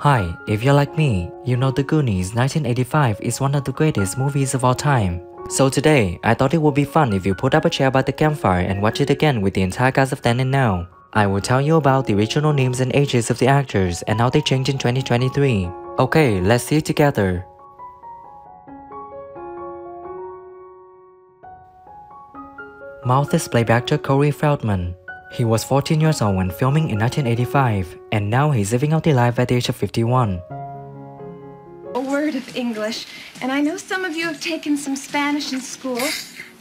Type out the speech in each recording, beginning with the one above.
Hi, if you're like me, you know The Goonies 1985 is one of the greatest movies of all time. So today, I thought it would be fun if you put up a chair by the campfire and watch it again with the entire cast of then and now. I will tell you about the original names and ages of the actors and how they changed in 2023. Okay, let's see it together. Mouth is playback actor Corey Feldman. He was 14 years old when filming in 1985, and now he's living out the life at the age of 51. A word of English, and I know some of you have taken some Spanish in school.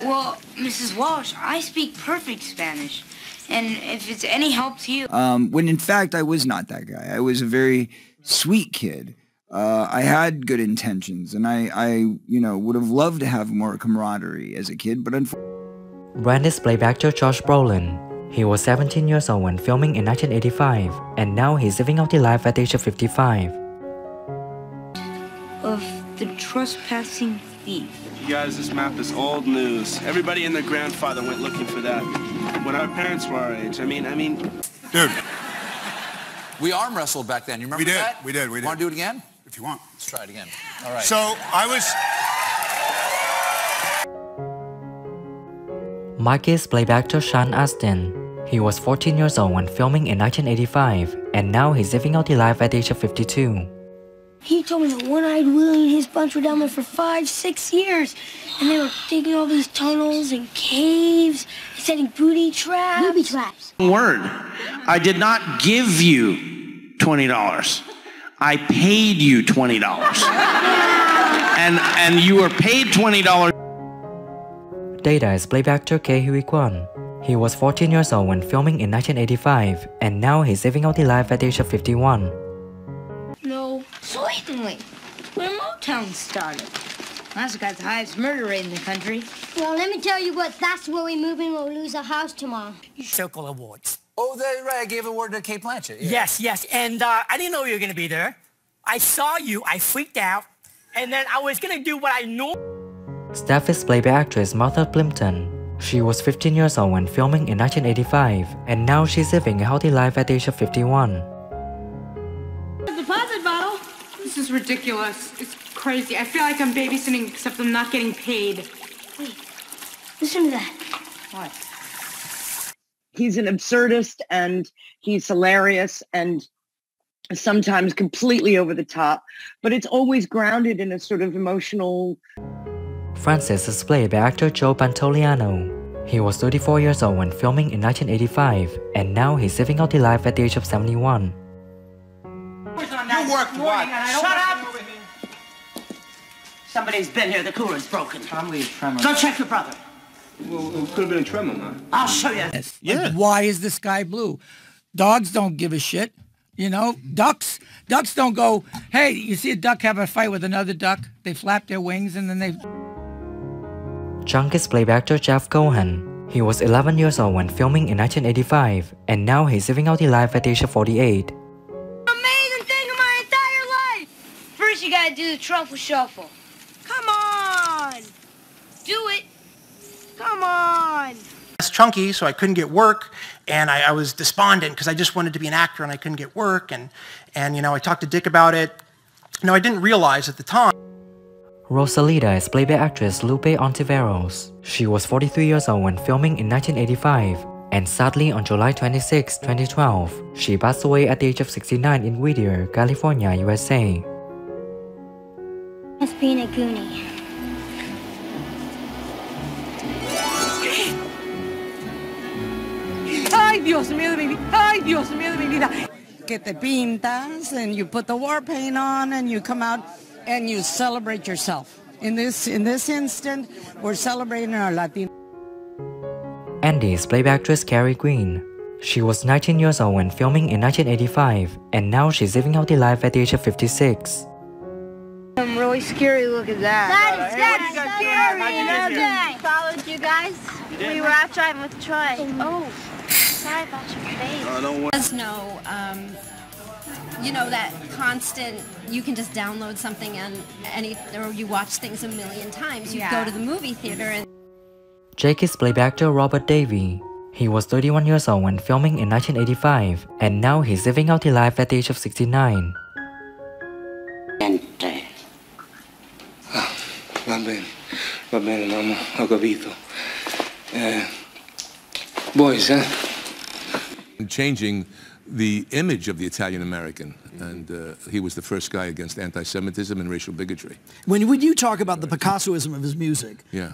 Well, Mrs. Walsh, I speak perfect Spanish. And if it's any help to you... Um, when in fact, I was not that guy. I was a very sweet kid. Uh, I had good intentions, and I, I, you know, would have loved to have more camaraderie as a kid, but unfortunately... Rand is playback actor Josh Brolin. He was 17 years old when filming in 1985, and now he's living out the life at the age of 55. Of the trespassing thief. You guys, this map is old news. Everybody and their grandfather went looking for that when our parents were our age. I mean, I mean... Dude. We arm wrestled back then. You remember we did. that? We did. We did. Want to do it again? If you want. Let's try it again. All right. So I was. Mike is playback actor Sean Astin. He was 14 years old when filming in 1985, and now he's living out the life at the age of 52. He told me that One-Eyed Willy and his bunch were down there for five, six years. And they were digging all these tunnels and caves, setting booty traps. Booby traps. Word. I did not give you $20. I paid you $20. and, and you were paid $20. Data is playback actor Ke Huy Quan. He was 14 years old when filming in 1985, and now he's living out the life at the age of 51. No, certainly. Where Motown started. That's got the highest murder rate in the country. Well, let me tell you what, that's where we move in, we'll lose a house tomorrow. Circle Awards. Oh, that's right. I gave a word to Cate Blanchett. Yeah. Yes, yes. And uh, I didn't know you were going to be there. I saw you, I freaked out, and then I was going to do what I know. Steph is played by actress Martha Plimpton. She was 15 years old when filming in 1985, and now she's living a healthy life at the age of 51. Deposit bottle. This is ridiculous. It's crazy. I feel like I'm babysitting, except I'm not getting paid. Wait, listen to that. What? He's an absurdist, and he's hilarious, and sometimes completely over the top, but it's always grounded in a sort of emotional Francis is played by actor Joe Pantoliano. He was 34 years old when filming in 1985, and now he's living out the life at the age of 71. You worked what? Shut up! Somebody's been here. The cooler's broken. Probably a tremor. Go check your brother. Well, it could have been a tremor, man. I'll show you. Yeah. Like, why is the sky blue? Dogs don't give a shit. You know, ducks, ducks don't go, hey, you see a duck have a fight with another duck, they flap their wings and then they... Chunk is played by actor Jeff Cohen. He was 11 years old when filming in 1985, and now he's living out the life at the age of 48. Amazing thing of my entire life! First you gotta do the truffle shuffle. Come on! Do it! Come on! was chunky, so I couldn't get work, and I, I was despondent because I just wanted to be an actor and I couldn't get work, and, and you know, I talked to Dick about it. No, I didn't realize at the time. Rosalita is played by actress Lupe Ontiveros. She was 43 years old when filming in 1985, and sadly on July 26, 2012, she passed away at the age of 69 in Whittier, California, USA. Must be in a goonie. Ay, Dios mío de mi vida. Ay, Dios mío de mi vida. Que te pintas and you put the war paint on and you come out and you celebrate yourself. In this in this instant, we're celebrating our Latino. Andy's playback actress Kerri Green. She was 19 years old when filming in 1985, and now she's living out the life at the age of 56. I'm really scary. Look at that. That is, that is scary. Followed you guys. We were out driving with Troy. Oh, sorry about your face. Uh, don't worry. There's no, um, you know that constant you can just download something and any or you watch things a million times you yeah. go to the movie theater and Jake is played actor Robert Davi. He was 31 years old when filming in 1985 and now he's living out his life at the age of 69. Ah, va bene, va bene mamma, ho capito. Eh, boys, eh? Changing the image of the Italian American, and uh, he was the first guy against anti-Semitism and racial bigotry. When would you talk about the Picassoism of his music? Yeah.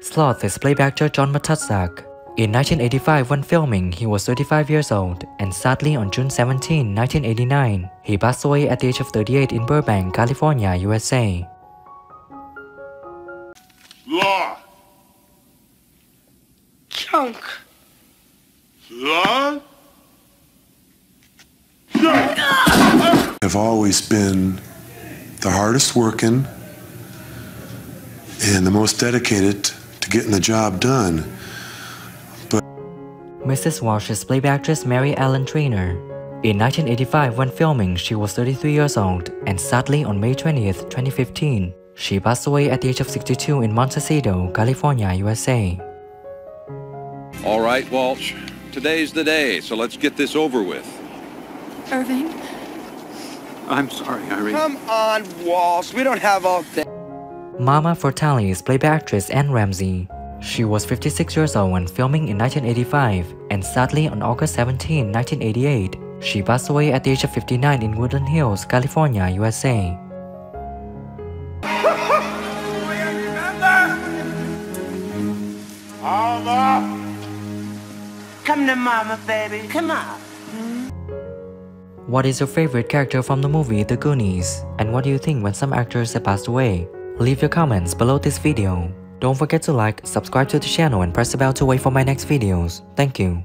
Sloth is played by actor John Matuszak. In 1985, when filming, he was 35 years old, and sadly on June 17, 1989, he passed away at the age of 38 in Burbank, California, USA. Law. Chunk. Law. Have always been the hardest working and the most dedicated to getting the job done. Mrs. Walsh is played by actress Mary Ellen Trainor. In 1985, when filming, she was 33 years old, and sadly on May 20th, 2015, she passed away at the age of 62 in Montecito, California, USA. All right, Walsh. Today's the day, so let's get this over with. Irving? I'm sorry, Irene. Come on, Walsh. We don't have all day. Mama Fratelli is played by actress Anne Ramsey. She was 56 years old when filming in 1985, and sadly on August 17, 1988, she passed away at the age of 59 in Woodland Hills, California, USA. Mama. Come to mama, baby. Come on. What is your favorite character from the movie The Goonies? And what do you think when some actors have passed away? Leave your comments below this video. Don't forget to like, subscribe to the channel and press the bell to wait for my next videos. Thank you.